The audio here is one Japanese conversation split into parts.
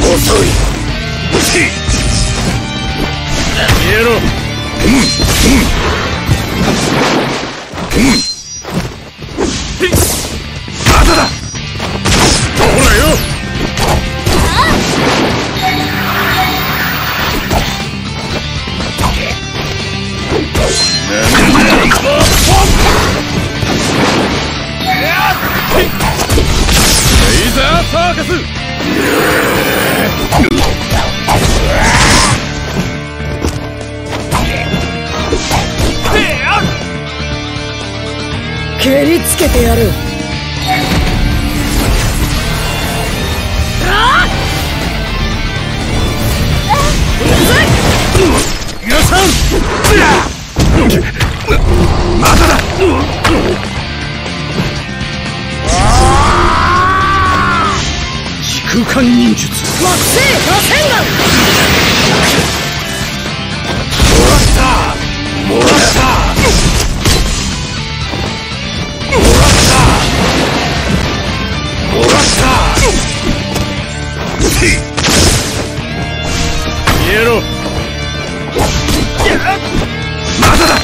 遅い。消えろ。まだだほらよレイザーサーカスりつけてやる。皆さんまだだ。時空間忍術。惑星螺旋丸もらった。もらったえろまだだ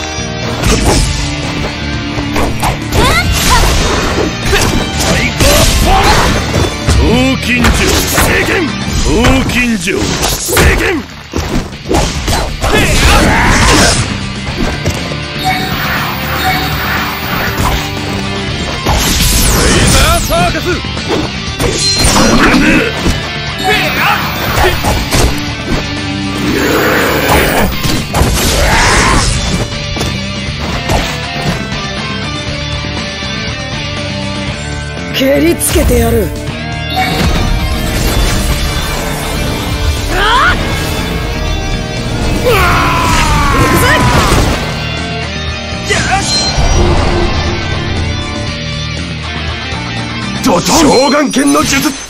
黄金城制限黄金城制限レイザーサーカス蹴りつけてやる。召喚剣の術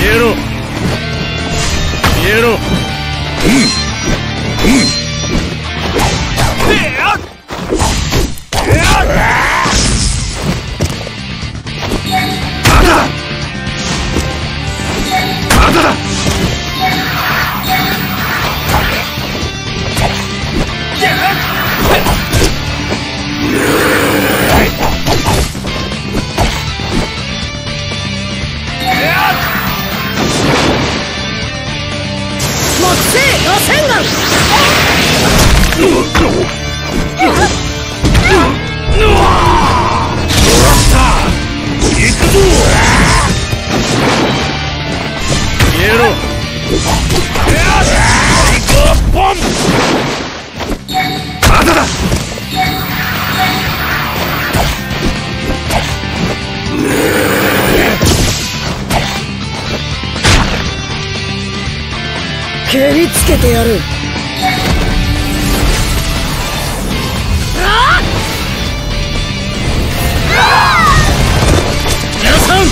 消えろ。つけてやる。皆さん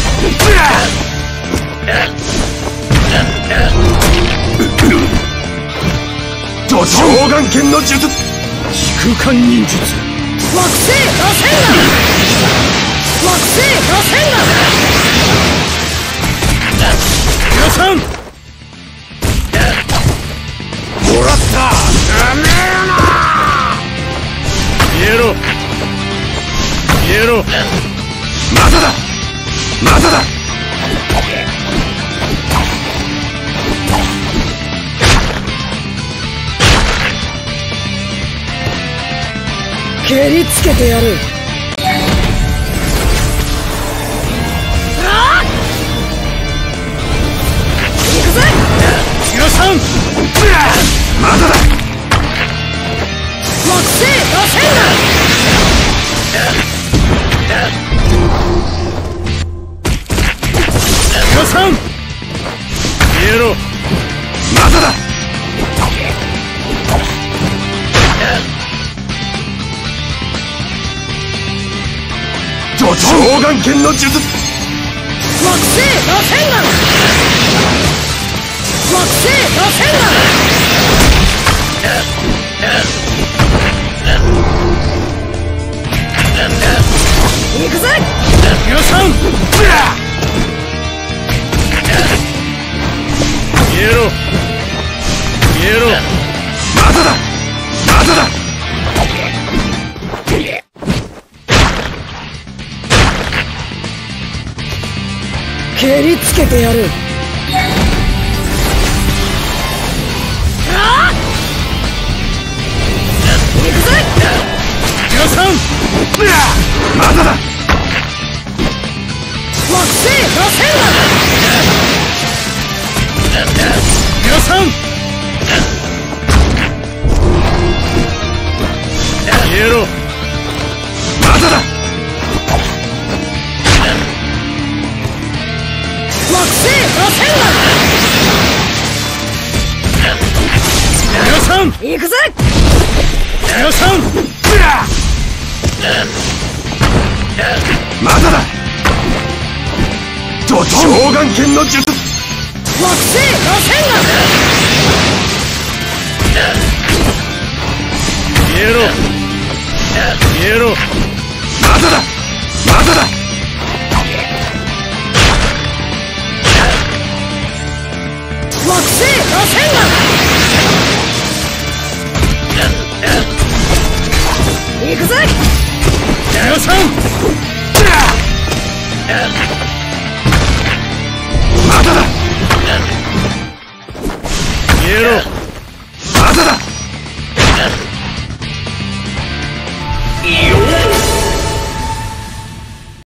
ド召喚剣の術時空間忍術惑星螺旋丸惑星螺旋丸皆さんもらった消えろ。消えろ。まだだ。まだだ。蹴りつけてやる上眼剣の術。木星螺旋丸木星螺旋丸行くぜ。予算消えろ消えろまだだまだだ蹴りつけてやる。まだだ星螺旋予算丸行くぜ予算まだだ上眼剣の術木星螺旋丸消えろ消えろまだだまだだ。星螺旋丸行くぜ予算まだだ消えろ